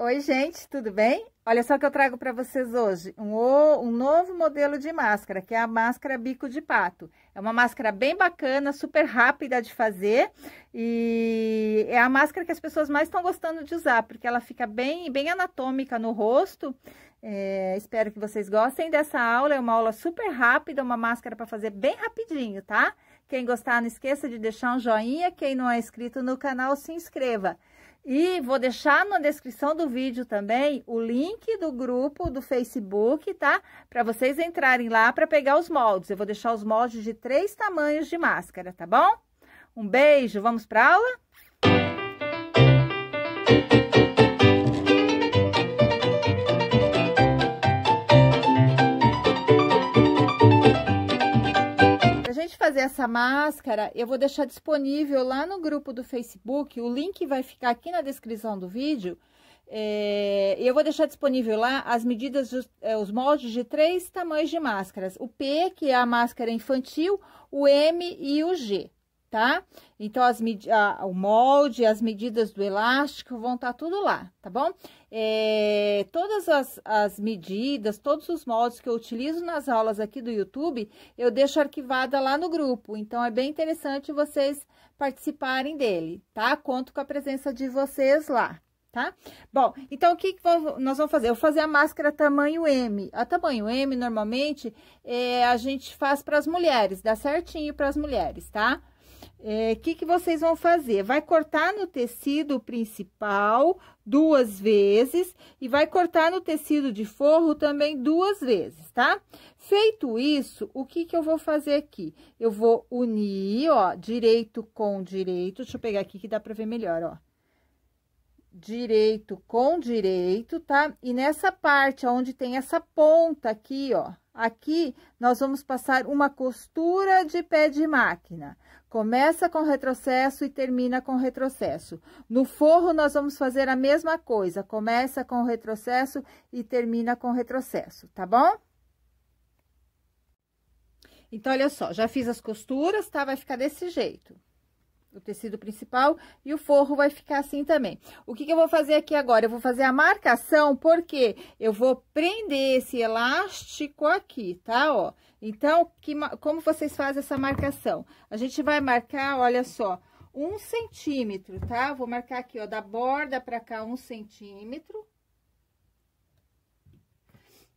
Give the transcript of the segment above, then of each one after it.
Oi, gente, tudo bem? Olha só que eu trago para vocês hoje um, um, novo modelo de máscara, que é a máscara bico de pato. É uma máscara bem bacana, super rápida de fazer e é a máscara que as pessoas mais estão gostando de usar, porque ela fica bem, bem anatômica no rosto. É, espero que vocês gostem dessa aula, é uma aula super rápida, uma máscara para fazer bem rapidinho, tá? Quem gostar, não esqueça de deixar um joinha, quem não é inscrito no canal, se inscreva. E vou deixar na descrição do vídeo também o link do grupo do Facebook, tá? Para vocês entrarem lá para pegar os moldes. Eu vou deixar os moldes de três tamanhos de máscara, tá bom? Um beijo, vamos para aula? Fazer essa máscara, eu vou deixar disponível lá no grupo do Facebook, o link vai ficar aqui na descrição do vídeo. É, eu vou deixar disponível lá as medidas, é, os moldes de três tamanhos de máscaras. O P, que é a máscara infantil, o M e o G tá? Então, as, a, o molde, as medidas do elástico vão estar tá tudo lá, tá bom? É, todas as, as medidas, todos os moldes que eu utilizo nas aulas aqui do YouTube, eu deixo arquivada lá no grupo. Então, é bem interessante vocês participarem dele, tá? Conto com a presença de vocês lá. Tá? Bom, então o que, que nós vamos fazer? Eu vou fazer a máscara tamanho M. A tamanho M, normalmente, é, a gente faz para as mulheres, dá certinho para as mulheres, tá? É, que, que vocês vão fazer? Vai cortar no tecido principal duas vezes e vai cortar no tecido de forro também duas vezes, tá? Feito isso, o que que eu vou fazer aqui? Eu vou unir, ó, direito com direito. Deixa eu pegar aqui que dá pra ver melhor, ó. Direito com direito, tá? E nessa parte onde tem essa ponta aqui, ó, aqui nós vamos passar uma costura de pé de máquina. Começa com retrocesso e termina com retrocesso. No forro, nós vamos fazer a mesma coisa. Começa com retrocesso e termina com retrocesso, tá bom? Então, olha só, já fiz as costuras, tá? Vai ficar desse jeito. O tecido principal e o forro vai ficar assim também. O que, que eu vou fazer aqui agora? Eu vou fazer a marcação, porque eu vou prender esse elástico aqui, tá? Ó, então, que, como vocês fazem essa marcação? A gente vai marcar, olha só, um centímetro, tá? Vou marcar aqui, ó, da borda pra cá, um centímetro.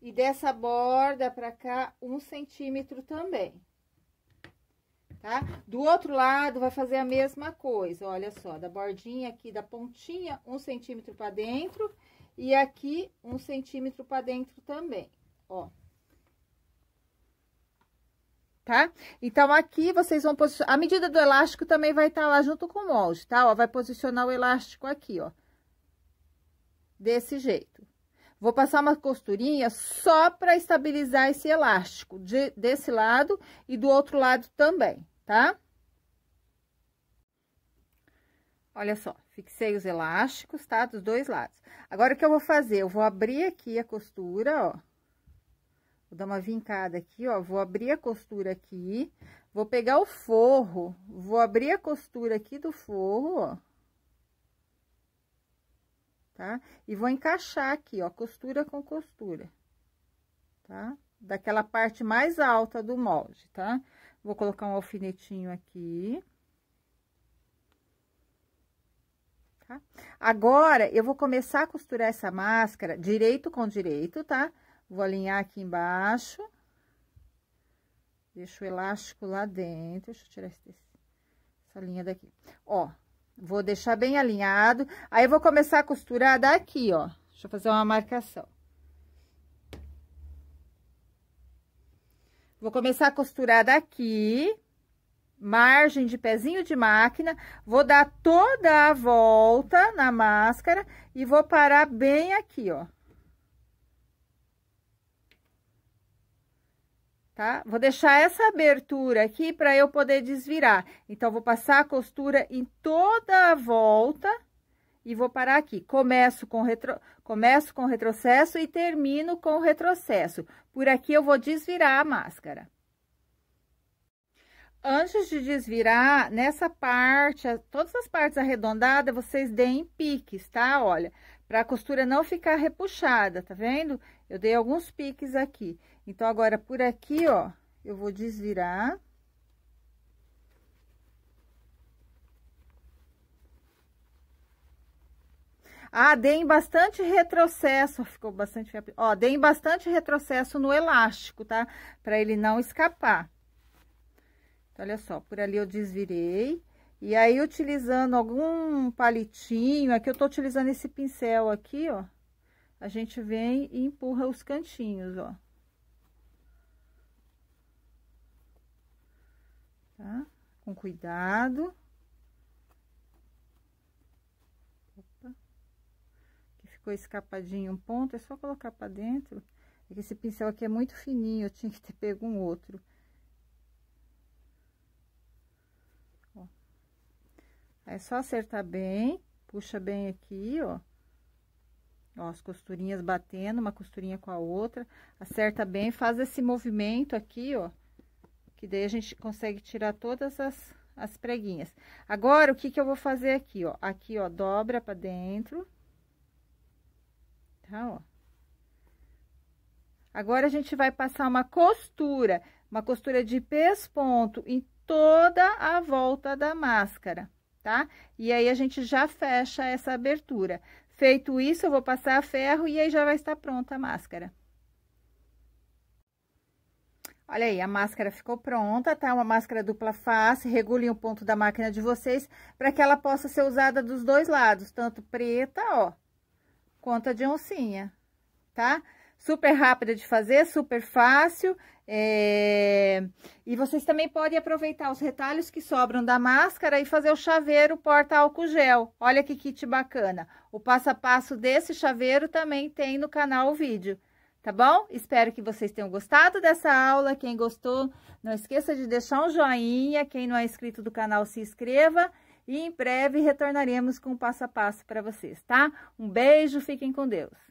E dessa borda pra cá, um centímetro também. Tá? Do outro lado, vai fazer a mesma coisa, olha só, da bordinha aqui, da pontinha, um centímetro pra dentro. E aqui, um centímetro pra dentro também, ó tá? Então, aqui vocês vão posicionar... A medida do elástico também vai estar tá lá junto com o molde, tá? Ó, vai posicionar o elástico aqui, ó. Desse jeito. Vou passar uma costurinha só para estabilizar esse elástico, de, desse lado e do outro lado também, tá? Olha só, fixei os elásticos, tá? Dos dois lados. Agora, o que eu vou fazer? Eu vou abrir aqui a costura, ó. Vou dar uma vincada aqui, ó, vou abrir a costura aqui, vou pegar o forro, vou abrir a costura aqui do forro, ó. Tá? E vou encaixar aqui, ó, costura com costura, tá? Daquela parte mais alta do molde, tá? Vou colocar um alfinetinho aqui. Tá? Agora, eu vou começar a costurar essa máscara direito com direito, tá? Vou alinhar aqui embaixo. Deixo o elástico lá dentro. Deixa eu tirar esse, essa linha daqui. Ó, vou deixar bem alinhado. Aí, eu vou começar a costurar daqui, ó. Deixa eu fazer uma marcação. Vou começar a costurar daqui, margem de pezinho de máquina, vou dar toda a volta na máscara e vou parar bem aqui, ó. Tá? Vou deixar essa abertura aqui para eu poder desvirar. Então, vou passar a costura em toda a volta e vou parar aqui. Começo com, retro... Começo com retrocesso e termino com retrocesso. Por aqui, eu vou desvirar a máscara. Antes de desvirar, nessa parte, todas as partes arredondadas, vocês deem piques, tá? Olha, para a costura não ficar repuxada, tá vendo? Eu dei alguns piques aqui. Então, agora, por aqui, ó, eu vou desvirar. Ah, deem bastante retrocesso, ficou bastante... Ó, deem bastante retrocesso no elástico, tá? Pra ele não escapar. Então, olha só, por ali eu desvirei. E aí, utilizando algum palitinho, aqui eu tô utilizando esse pincel aqui, ó. A gente vem e empurra os cantinhos, ó. Tá? Com cuidado. ficou escapadinho um ponto, é só colocar pra dentro. É que esse pincel aqui é muito fininho, eu tinha que ter pego um outro. Ó. É só acertar bem, puxa bem aqui, ó. Ó, as costurinhas batendo, uma costurinha com a outra. Acerta bem, faz esse movimento aqui, ó. Que daí a gente consegue tirar todas as, as preguinhas. Agora, o que que eu vou fazer aqui, ó? Aqui, ó, dobra pra dentro tá? Ó. Agora, a gente vai passar uma costura, uma costura de pesponto em toda a volta da máscara, tá? E aí, a gente já fecha essa abertura. Feito isso, eu vou passar ferro e aí já vai estar pronta a máscara. Olha aí, a máscara ficou pronta, tá? Uma máscara dupla face, regulem o ponto da máquina de vocês para que ela possa ser usada dos dois lados, tanto preta, ó, conta de oncinha, tá? Super rápida de fazer, super fácil. É... E vocês também podem aproveitar os retalhos que sobram da máscara e fazer o chaveiro porta álcool gel. Olha que kit bacana. O passo a passo desse chaveiro também tem no canal o vídeo. Tá bom? Espero que vocês tenham gostado dessa aula. Quem gostou, não esqueça de deixar um joinha. Quem não é inscrito do canal, se inscreva. E em breve retornaremos com o passo a passo para vocês, tá? Um beijo, fiquem com Deus.